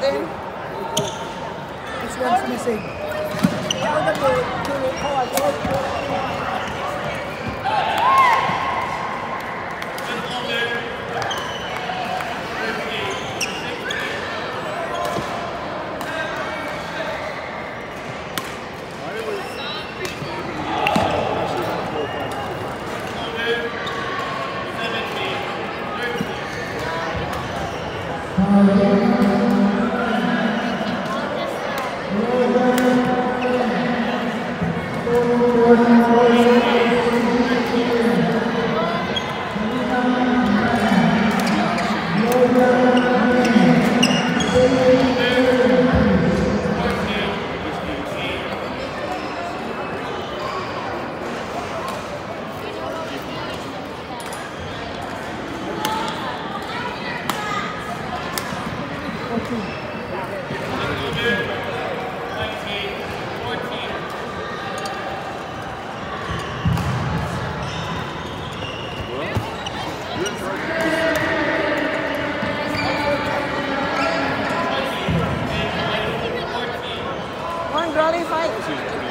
Gully, put. This one's missing. Why do we- Actually, it's four or five. Amém. Come